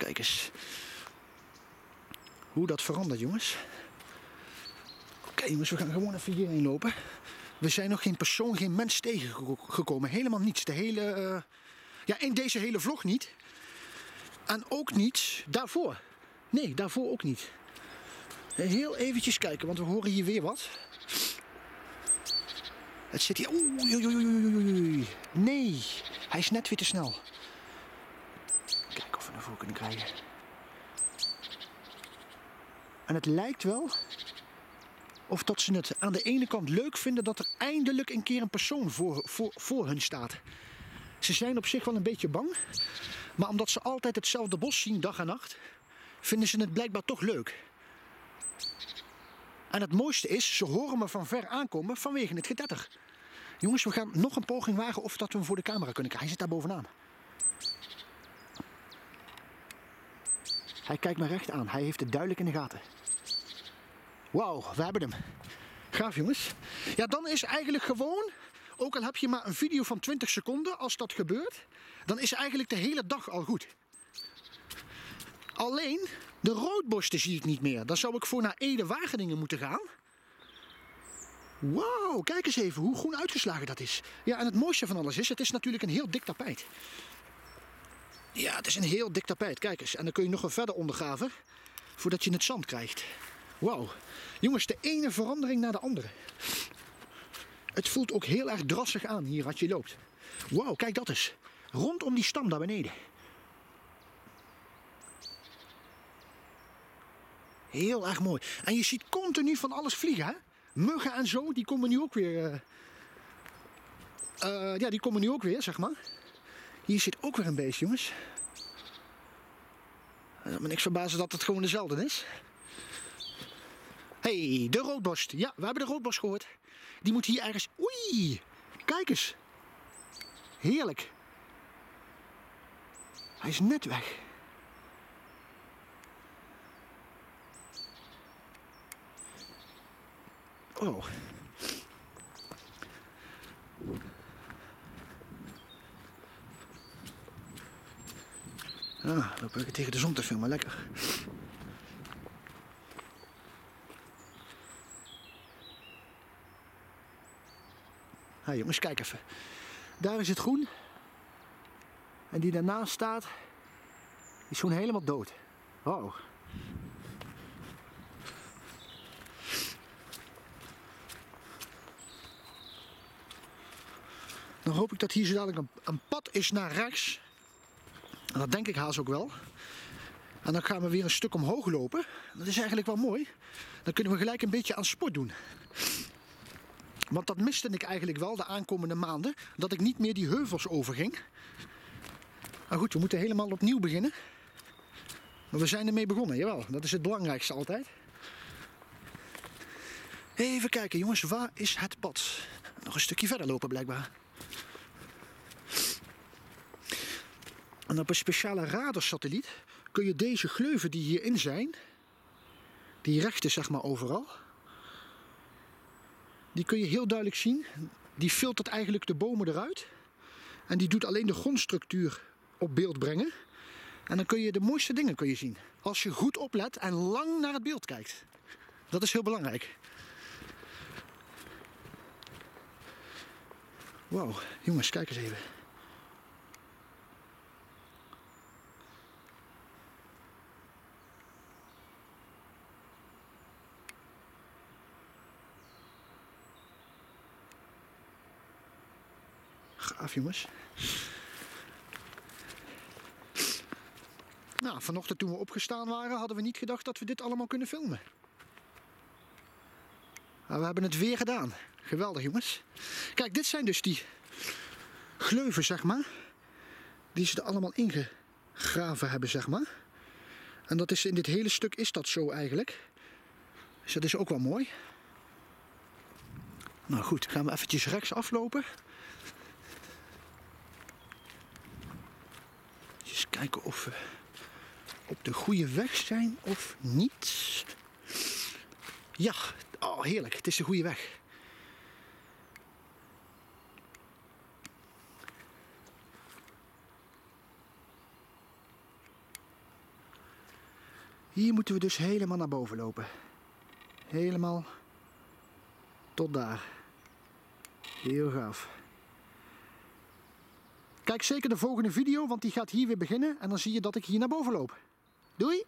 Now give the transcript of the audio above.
Kijk eens. Hoe dat verandert, jongens. Oké, jongens, we gaan gewoon even hierheen lopen. We zijn nog geen persoon, geen mens tegengekomen. Helemaal niets. De hele, eh, ja, in deze hele vlog niet. En ook niet daarvoor. Nee, daarvoor ook niet. Heel eventjes kijken, want we horen hier weer wat. Het zit hier. Oei, oei, oei, oei. Nee, hij is net weer te snel. Kunnen krijgen. En het lijkt wel of dat ze het aan de ene kant leuk vinden dat er eindelijk een keer een persoon voor, voor, voor hun staat. Ze zijn op zich wel een beetje bang. Maar omdat ze altijd hetzelfde bos zien, dag en nacht, vinden ze het blijkbaar toch leuk. En het mooiste is, ze horen me van ver aankomen vanwege het getetter. Jongens, we gaan nog een poging wagen of dat we hem voor de camera kunnen krijgen. Hij zit daar bovenaan. Hij kijkt me recht aan. Hij heeft het duidelijk in de gaten. Wauw, we hebben hem. Gaaf jongens. Ja, dan is eigenlijk gewoon, ook al heb je maar een video van 20 seconden, als dat gebeurt, dan is eigenlijk de hele dag al goed. Alleen, de roodborsten zie ik niet meer. Dan zou ik voor naar Ede-Wageningen moeten gaan. Wauw, kijk eens even hoe groen uitgeslagen dat is. Ja, en het mooiste van alles is, het is natuurlijk een heel dik tapijt. Ja, het is een heel dik tapijt, kijk eens. En dan kun je nog wat verder ondergraven, voordat je het zand krijgt. Wauw. Jongens, de ene verandering naar de andere. Het voelt ook heel erg drassig aan hier als je loopt. Wauw, kijk dat eens. Rondom die stam daar beneden. Heel erg mooi. En je ziet continu van alles vliegen, hè? Muggen en zo, die komen nu ook weer... Uh, uh, ja, die komen nu ook weer, zeg maar. Hier zit ook weer een beest, jongens. Het me niks verbazen dat het gewoon dezelfde is. hey, de roodborst. Ja, we hebben de roodborst gehoord. Die moet hier ergens... Oei, kijk eens. Heerlijk. Hij is net weg. Oh. Ah, loop ik tegen de zon te filmen, lekker. Ah, jongens, kijk even. Daar is het groen. En die daarnaast staat, is gewoon helemaal dood. Oh. Dan hoop ik dat hier zo een, een pad is naar rechts. Dat denk ik haast ook wel. En dan gaan we weer een stuk omhoog lopen. Dat is eigenlijk wel mooi. Dan kunnen we gelijk een beetje aan sport doen. Want dat miste ik eigenlijk wel de aankomende maanden. Dat ik niet meer die heuvels overging. Maar goed, we moeten helemaal opnieuw beginnen. Maar we zijn ermee begonnen, jawel. Dat is het belangrijkste altijd. Even kijken jongens, waar is het pad? Nog een stukje verder lopen blijkbaar. En op een speciale radarsatelliet kun je deze gleuven die hierin zijn, die rechten zeg maar overal, die kun je heel duidelijk zien. Die filtert eigenlijk de bomen eruit. En die doet alleen de grondstructuur op beeld brengen. En dan kun je de mooiste dingen kun je zien. Als je goed oplet en lang naar het beeld kijkt. Dat is heel belangrijk. Wauw, jongens, kijk eens even. Gaaf jongens. Nou, vanochtend toen we opgestaan waren, hadden we niet gedacht dat we dit allemaal kunnen filmen. Maar we hebben het weer gedaan. Geweldig jongens. Kijk, dit zijn dus die gleuven, zeg maar. Die ze er allemaal ingegraven hebben, zeg maar. En dat is in dit hele stuk is dat zo eigenlijk. Dus dat is ook wel mooi. Nou goed, gaan we eventjes rechts aflopen. Kijken of we op de goede weg zijn of niet. Ja, oh heerlijk, het is de goede weg. Hier moeten we dus helemaal naar boven lopen. Helemaal tot daar. Heel gaaf. Kijk zeker de volgende video, want die gaat hier weer beginnen. En dan zie je dat ik hier naar boven loop. Doei!